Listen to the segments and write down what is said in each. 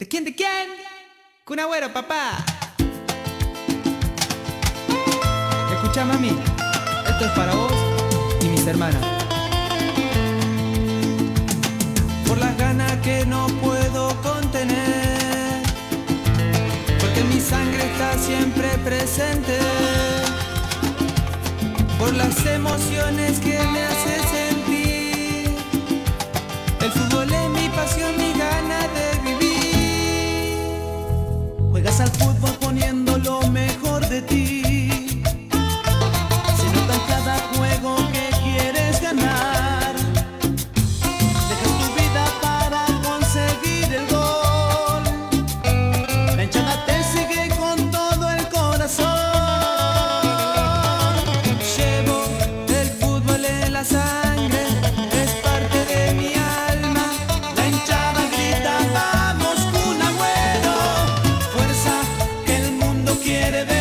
¿De quién? ¿De quién? Cunagüero, papá. Escucha, mami. Esto es para vos y mis hermanas. Por las ganas que no puedo contener. Porque mi sangre está siempre presente. Por las emociones que me haces. al fútbol poniendo lo mejor de ti. baby.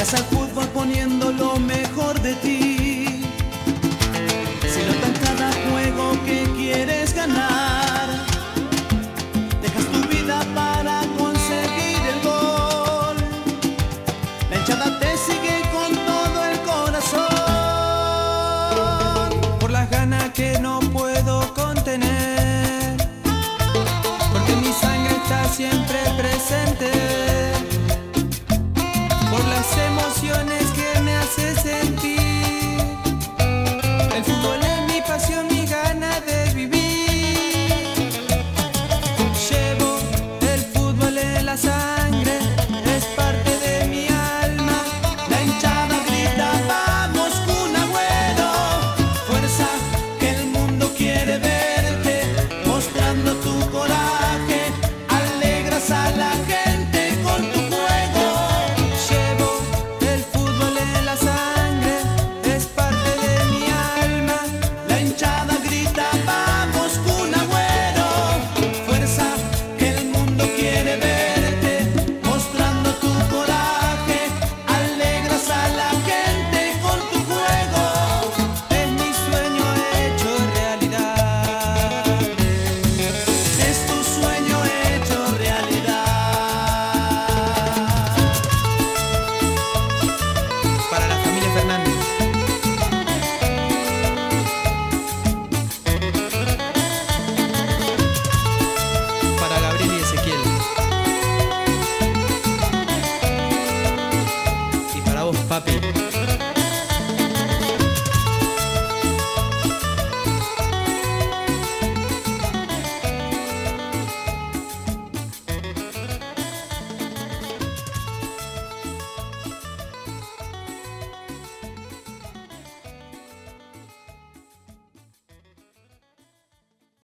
Juegas al fútbol poniendo lo mejor de ti.